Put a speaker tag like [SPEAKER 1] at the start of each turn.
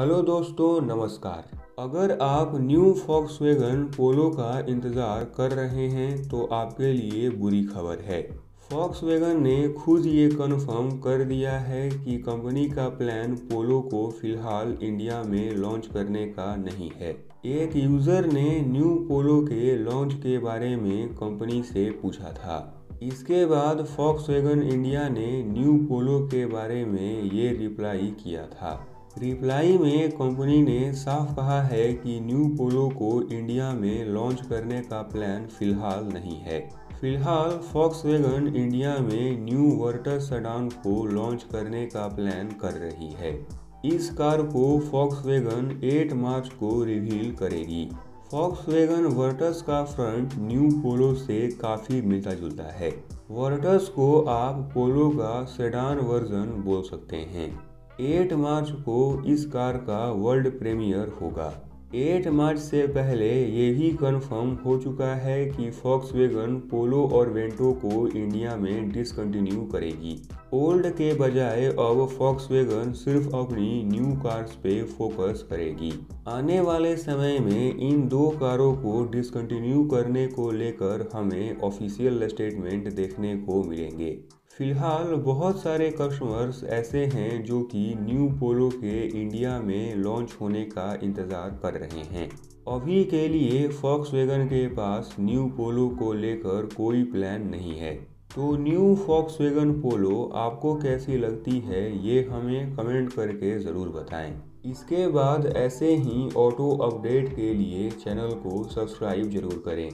[SPEAKER 1] Hello दोस्तों, नमस्कार। अगर आप न्यू फॉक्स वेगन पोलो का इंतज़ार कर रहे हैं तो आपके लिए बुरी खबर है। फॉक्सवैगन ने खुद ये कन्फर्म कर दिया है कि कंपनी का प्लान पोलो को फ़िलहाल इंडिया में लॉन्च करने का नहीं है। एक यूज़र ने न्यू पोलो के लॉन्च के बारे में कंपनी से पूछा था। इसके बाद फॉक्स वेगन इंडिया ने न्यू पोलो के बारे में ये रिप्लाई किया था। रिप्लाई में कंपनी ने साफ़ कहा है कि न्यू पोलो को इंडिया में लॉन्च करने का प्लान फ़िलहाल नहीं है। फ़िलहाल फॉक्सवैगन इंडिया में न्यू वर्टर सडान को लॉन्च करने का प्लान कर रही है। इस कार को फॉक्सवैगन 8 मार्च को रिवील करेगी। फॉक्सवैगन वर्टस का फ्रंट न्यू पोलो से काफ़ी मिलता जुलता है। वर्टस को आप पोलो का सेडान वर्जन बोल सकते हैं। 8 मार्च को इस कार का वर्ल्ड प्रीमियर होगा। 8 मार्च से पहले ये भी कंफर्म हो चुका है कि फॉक्सवैगन पोलो और वेंटो को इंडिया में डिसकंटिन्यू करेगी। ओल्ड के बजाय अब फॉक्स वेगन सिर्फ़ अपनी न्यू कार्स पे फोकस करेगी। आने वाले समय में इन दो कारों को डिसकंटिन्यू करने को लेकर हमें ऑफिशियल स्टेटमेंट देखने को मिलेंगे। फ़िलहाल बहुत सारे कस्टमर्स ऐसे हैं जो कि न्यू पोलो के इंडिया में लॉन्च होने का इंतज़ार कर रहे हैं। अभी के लिए फॉक्स वैगन के पास न्यू पोलो को लेकर कोई प्लान नहीं है। तो न्यू फॉक्स वेगन पोलो आपको कैसी लगती है, ये हमें कमेंट करके ज़रूर बताएँ। इसके बाद ऐसे ही ऑटो अपडेट के लिए चैनल को सब्सक्राइब ज़रूर करें।